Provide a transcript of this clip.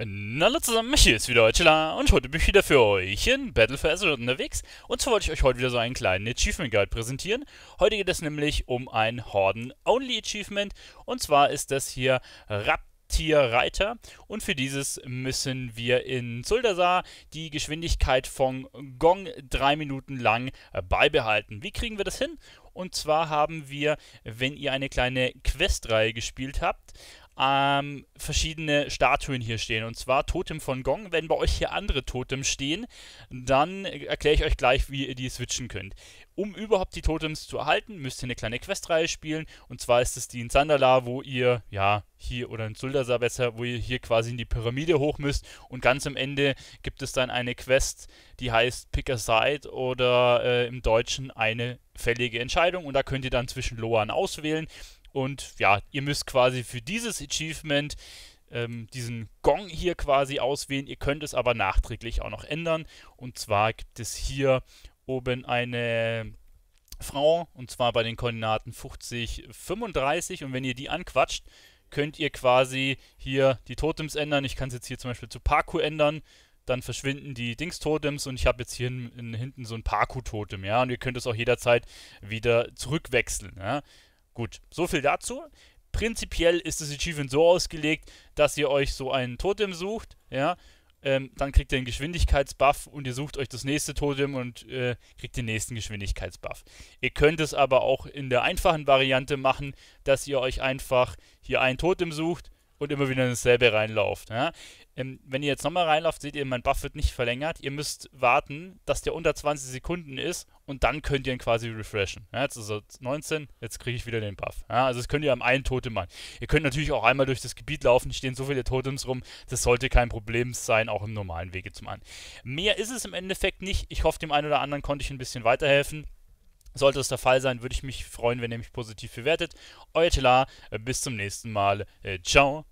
Hallo zusammen, hier ist wieder Chilla und heute bin ich wieder für euch in Battle for Azeroth unterwegs. Und zwar wollte ich euch heute wieder so einen kleinen Achievement Guide präsentieren. Heute geht es nämlich um ein Horden-Only Achievement und zwar ist das hier Raptierreiter und für dieses müssen wir in Zuldasar die Geschwindigkeit von Gong drei Minuten lang beibehalten. Wie kriegen wir das hin? Und zwar haben wir, wenn ihr eine kleine Questreihe gespielt habt, ähm, verschiedene Statuen hier stehen. Und zwar Totem von Gong. Wenn bei euch hier andere Totems stehen, dann erkläre ich euch gleich, wie ihr die switchen könnt. Um überhaupt die Totems zu erhalten, müsst ihr eine kleine Questreihe spielen. Und zwar ist es die in Sandala, wo ihr, ja, hier, oder in Suldasar besser, wo ihr hier quasi in die Pyramide hoch müsst. Und ganz am Ende gibt es dann eine Quest, die heißt Pick a Side oder äh, im Deutschen eine fällige Entscheidung. Und da könnt ihr dann zwischen Loan auswählen. Und ja, ihr müsst quasi für dieses Achievement ähm, diesen Gong hier quasi auswählen. Ihr könnt es aber nachträglich auch noch ändern. Und zwar gibt es hier oben eine Frau, und zwar bei den Koordinaten 50, 35. Und wenn ihr die anquatscht, könnt ihr quasi hier die Totems ändern. Ich kann es jetzt hier zum Beispiel zu Parkour ändern. Dann verschwinden die Dings-Totems und ich habe jetzt hier in, in, hinten so ein Parkour-Totem, ja. Und ihr könnt es auch jederzeit wieder zurückwechseln, ja. Gut, so viel dazu. Prinzipiell ist das Achievement so ausgelegt, dass ihr euch so einen Totem sucht, ja, ähm, dann kriegt ihr einen Geschwindigkeitsbuff und ihr sucht euch das nächste Totem und äh, kriegt den nächsten Geschwindigkeitsbuff. Ihr könnt es aber auch in der einfachen Variante machen, dass ihr euch einfach hier ein Totem sucht, und immer wieder dasselbe reinlauft. Ja? Ähm, wenn ihr jetzt nochmal reinlauft, seht ihr, mein Buff wird nicht verlängert. Ihr müsst warten, dass der unter 20 Sekunden ist und dann könnt ihr ihn quasi refreshen. Ja, jetzt ist er 19, jetzt kriege ich wieder den Buff. Ja, also das könnt ihr am einen Totem machen. Ihr könnt natürlich auch einmal durch das Gebiet laufen, stehen so viele Totems rum, das sollte kein Problem sein, auch im normalen Wege zu machen. Mehr ist es im Endeffekt nicht. Ich hoffe, dem einen oder anderen konnte ich ein bisschen weiterhelfen. Sollte es der Fall sein, würde ich mich freuen, wenn ihr mich positiv bewertet. Euer Telar, bis zum nächsten Mal. Äh, ciao.